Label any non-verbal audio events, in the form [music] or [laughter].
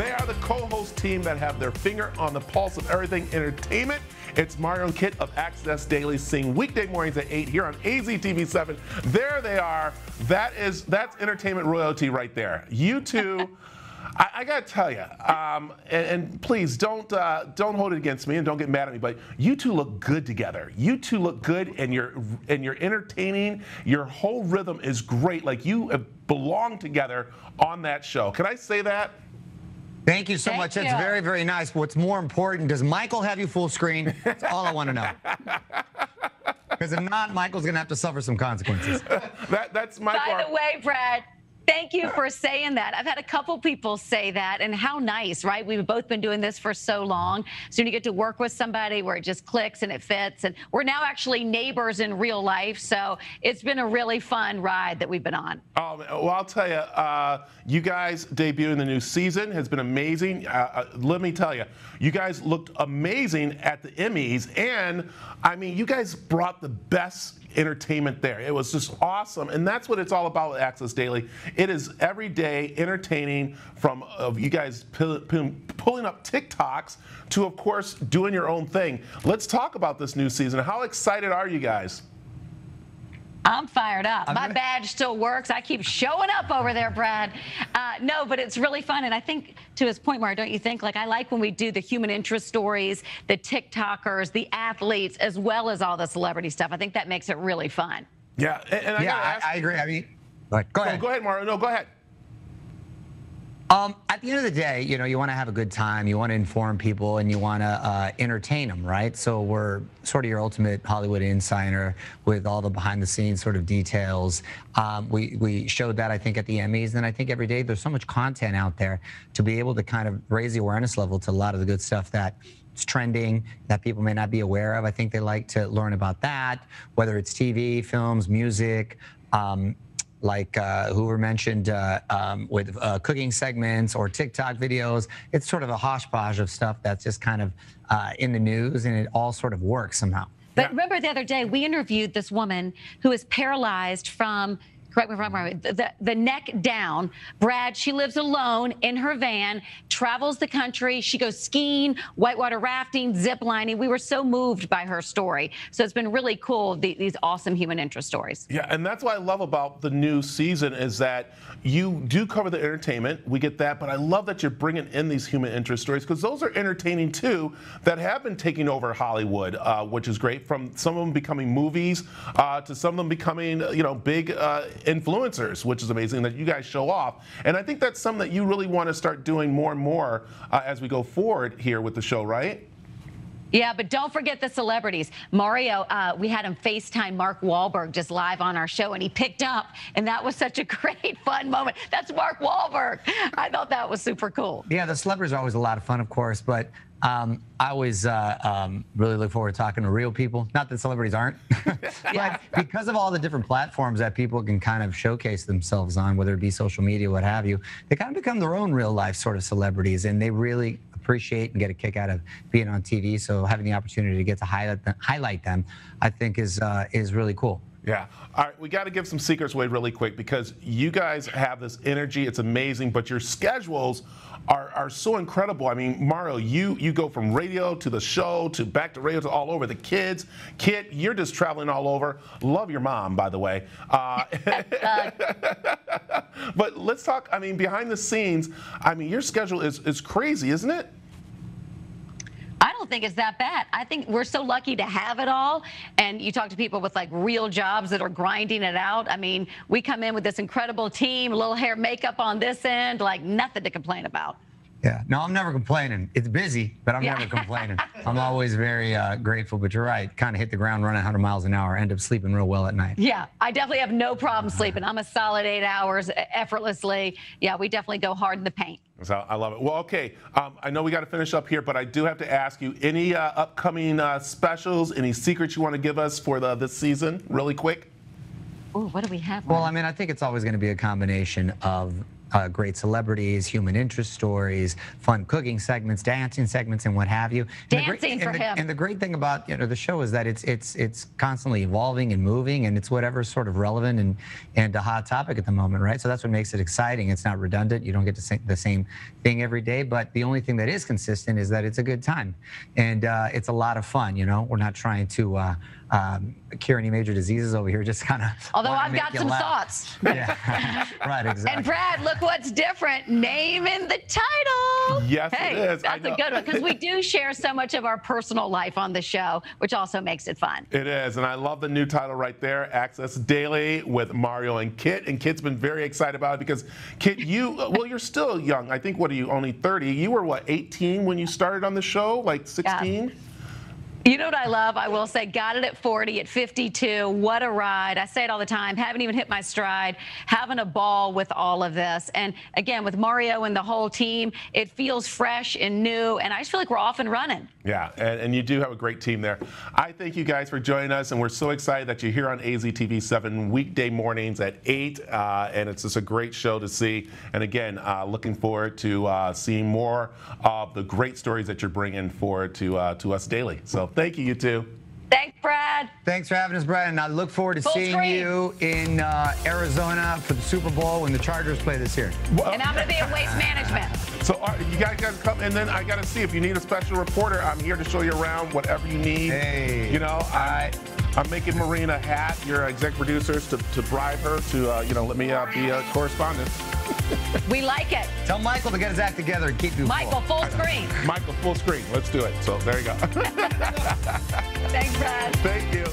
They are the co-host team that have their finger on the pulse of everything entertainment. It's Mario and Kit of Access Daily, seeing weekday mornings at 8 here on AZTV7. There they are. That is that's entertainment royalty right there. You two. [laughs] I, I got to tell you, um, and, and, please don't uh, don't hold it against me and don't get mad at me. But you two look good together. You two look good, and you're and you're entertaining. Your whole rhythm is great. Like you belong together on that show. Can I say that? Thank you so Thank much. You. That's very, very nice. What's more important, does Michael have you full screen? That's all I want to know. [laughs] Because if not, Michael's going to have to suffer some consequences. that, that's my By the way, Brad, Thank you for saying that. I've had a couple people say that, and how nice, right? We've both been doing this for so long. Soon you get to work with somebody where it just clicks and it fits, and we're now actually neighbors in real life. So it's been a really fun ride that we've been on. Oh, well, I'll tell you, uh, you guys debuting the new season has been amazing. Uh, uh, let me tell you, you guys looked amazing at the Emmys, and I mean, you guys brought the best entertainment there. It was just awesome, and that's what it's all about with Access Daily. It is every day entertaining from of you guys pulling up TikToks to, of course, doing your own thing. Let's talk about this new season. How excited are you guys? I'm fired up. I'm My gonna... badge still works. I keep showing up over there, Brad. Uh, no, but it's really fun. And I think to his point, Mar, don't you think? Like, I like when we do the human interest stories, the TikTokers, the athletes, as well as all the celebrity stuff. I think that makes it really fun. Yeah. And, and I yeah, I, I, agree. I mean, go ahead. Go ahead, go ahead Mario. No, go ahead. Um, at the end of the day, you know, you want to have a good time, you want to inform people, and you want to uh, entertain them, right? So we're sort of your ultimate Hollywood insider with all the behind-the-scenes sort of details. Um, we we showed that I think at the Emmys, and I think every day there's so much content out there to be able to kind of raise the awareness level to a lot of the good stuff that is trending that people may not be aware of. I think they like to learn about that, whether it's TV, films, music. Um, like uh, Hoover mentioned uh, um, with uh, cooking segments or TikTok videos. It's sort of a hodgepodge of stuff that's just kind of uh, in the news and it all sort of works somehow. But yeah. remember the other day, we interviewed this woman who is paralyzed from correct me if I'm wrong, the, the neck down. Brad, she lives alone in her van, travels the country. She goes skiing, whitewater rafting, zip lining. We were so moved by her story. So it's been really cool, the, these awesome human interest stories. Yeah, and that's what I love about the new season is that you do cover the entertainment. We get that, but I love that you're bringing in these human interest stories because those are entertaining too that have been taking over Hollywood, uh, which is great. From some of them becoming movies uh, to some of them becoming, you know, big uh, influencers, which is amazing that you guys show off. And I think that's something that you really want to start doing more and more uh, as we go forward here with the show, right? Yeah, but don't forget the celebrities. Mario, uh, we had him FaceTime Mark Wahlberg just live on our show, and he picked up, and that was such a [laughs] great, fun moment. That's Mark Wahlberg. I thought that was super cool. Yeah, the celebrities are always a lot of fun, of course, but um, I always uh, um, really look forward to talking to real people. Not that celebrities aren't, [laughs] [laughs] but because of all the different platforms that people can kind of showcase themselves on, whether it be social media, what have you, they kind of become their own real life sort of celebrities, and they really appreciate and get a kick out of being on TV. So having the opportunity to get to highlight them, highlight them I think is uh, is really cool. Yeah. All right, we got to give some secrets away really quick because you guys have this energy. It's amazing, but your schedules are, are so incredible. I mean, Mario, you you go from radio to the show to back to radio to all over. The kids, Kit, you're just traveling all over. Love your mom, by the way. Uh, [laughs] [laughs] but let's talk. I mean, behind the scenes. I mean, your schedule is is crazy, isn't it? Think it's that bad. I think we're so lucky to have it all. And you talk to people with like real jobs that are grinding it out. I mean, we come in with this incredible team, little hair makeup on this end, like nothing to complain about. Yeah, no, I'm never complaining. It's busy, but I'm yeah. never complaining. [laughs] I'm always very uh, grateful. But you're right, kind of hit the ground running 100 miles an hour, end up sleeping real well at night. Yeah, I definitely have no problem sleeping. I'm a solid eight hours effortlessly. Yeah, we definitely go hard in the paint. So I love it. Well, okay, um, I know we got to finish up here, but I do have to ask you any uh, upcoming uh, specials, any secrets you want to give us for the, this season, really quick? Oh, what do we have? Well, I mean, I think it's always going to be a combination of uh, great celebrities, human interest stories, fun cooking segments, dancing segments, and what have you. And the great- Dancing for and the, him. And the great thing about you know the show is that it's it's it's constantly evolving and moving, and it's whatever's sort of relevant and and a hot topic at the moment, right? So that's what makes it exciting. It's not redundant. You don't get to say the same thing every day, but the only thing that is consistent is that it's a good time, and uh, it's a lot of fun. You know, we're not trying to. Uh, um, cure any major diseases over here, just kind of. [laughs] Although I've got some thoughts. [laughs] Yeah, [laughs] right, exactly. And Brad, look what's different. Name in the title. Yes, it hey, is. I That's a good one because we do share so much of our personal life on the show, which also makes it fun. It is, and I love the new title right there, Access Daily with Mario and Kit. And Kit's been very excited about it because Kit, you well, you're still young. I think what are you? Only 30. You were what 18 when you started on the show, like 16. You know what I love? I will say, got it at 40, at 52. What a ride. I say it all the time. Haven't even hit my stride. Having a ball with all of this. And again, with Mario and the whole team, it feels fresh and new. And I just feel like we're off and running. Yeah, and, and you do have a great team there. I thank you guys for joining us, and we're so excited that you're here on AZTV 7 weekday mornings at 8. Uh, and it's just a great show to see. And again, uh, looking forward to uh, seeing more of the great stories that you're bringing forward to, uh, to us daily. So thank you, you two. Thanks, Brad. Thanks for having us, Brad. And I look forward to Full seeing screen. you in uh, Arizona for the Super Bowl when the Chargers play this year. And I'm going to be in Waste Management. So uh, you guys got to come, and then I got to see if you need a special reporter. I'm here to show you around whatever you need. Hey. You know, I, I'm making Marina hat. Your exec producers to, to bribe her to, uh, you know, let me uh, be a correspondent. We like it. Tell Michael to get his act together and keep you Michael, full. full screen. Michael, full screen. Let's do it. So there you go. [laughs] Thanks, Brad. Thank you.